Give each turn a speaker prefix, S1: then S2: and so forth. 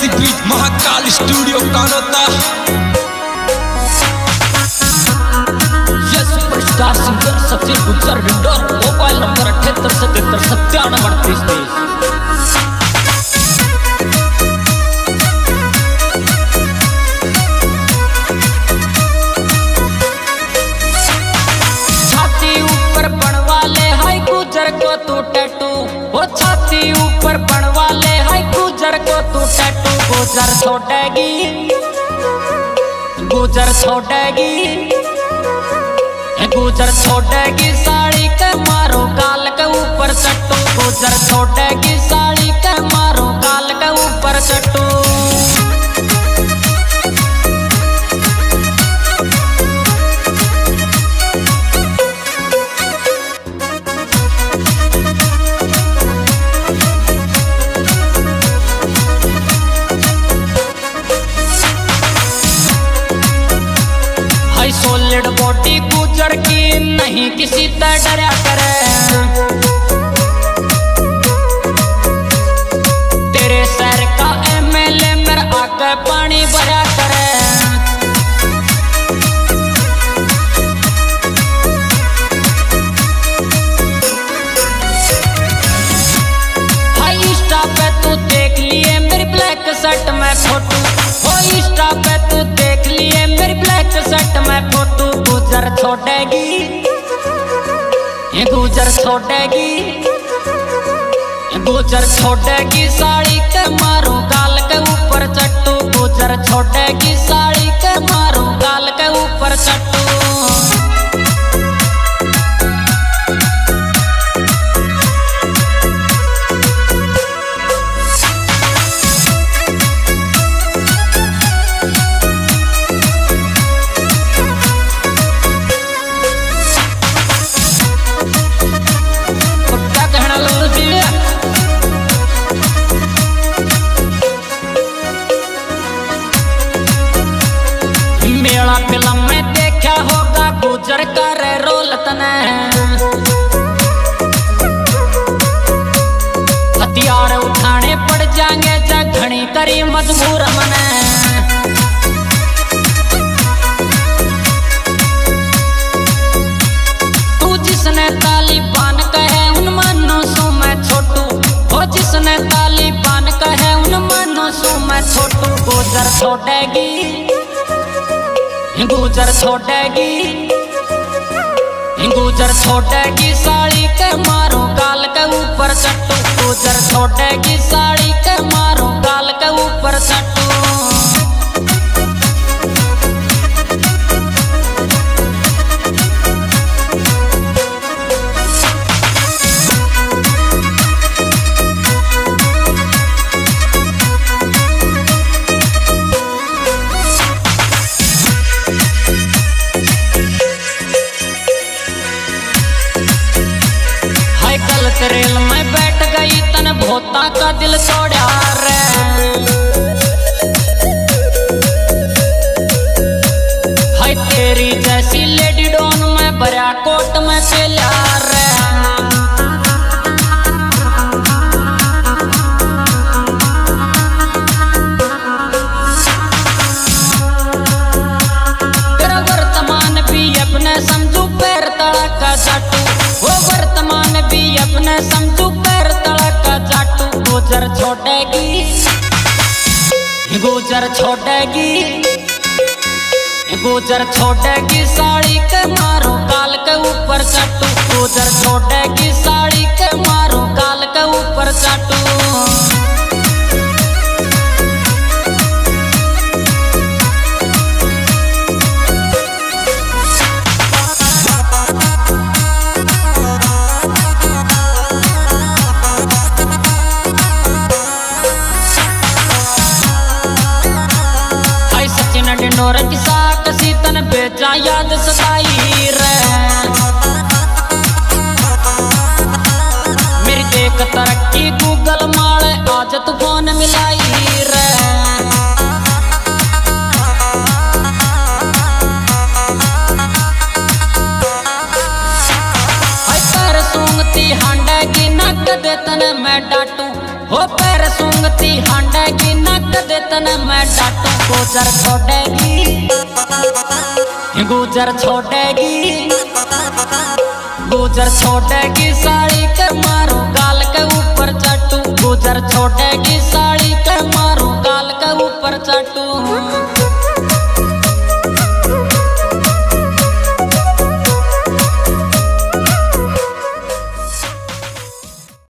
S1: Mahakal studio Kanota
S2: superstar singer Sachin Gujjar Indore mobile number अठहत्तर, सतहत्तर, सत्तानवे, अड़तीस, तेईस। गुजर को तू टैटू वो छाती ऊपर बनवा गुजर तू टैटू गुजर छोटेगी गुजर छोटेगी गुजर छोड़ेगी साड़ी के मारो गाल के ऊपर चट्टू गुजर छोड़ेगी साड़ी सोलिड गुजर की नहीं किसी तरह डरा करे छोड़ेगी ये गुजर छोड़ेगी गुजर छोड़ेगी साड़ी के मारो, गाल के ऊपर चट्टू। गुजर छोड़ेगी साड़ी के मारो, गाल के ऊपर चट्टू। मेला फ़िल्म में देखा होगा, गुजर कर रोल तने। हथियार उठाने पड़ जाएँगे जग घनी करी मजबूर मने। तू जिसने तालिबान कहे, उन मानो सो मैं छोटू। हो जिसने तालिबान कहे, उन छोटू। गुजर छोड़ेगी गुजर छोड़ेगी गुजर छोड़ेगी साड़ी के मारो गाल के ऊपर चट्टू गुजर छोड़ेगी साड़ी के मारो गाल के ऊपर चट्टू रेल में बैठ गई तन भोता का दिल तोड़ा रे। छोटे समझू पैर तड़ा का जाटू गुजर छोड़ेगी। गुजर साड़ी के मारो काल के ऊपर चाटू। गुजर छोड़ेगी, साड़ी के मारो काल के ऊपर चाटू। याद सताई रे। मेरी देख तरक्की गूगल माल, आज तूफ़ान मिलाई रे। हांडा की मैं डाटू। हो पैर सूंगती हांडेगी नक दे मैं डाटू। गुजर छोड़ेगी गुजर छोड़ेगी साड़ी कर मारो, गाल के ऊपर चटू। गुजर की साड़ी कर मारो, गाल के ऊपर चटू।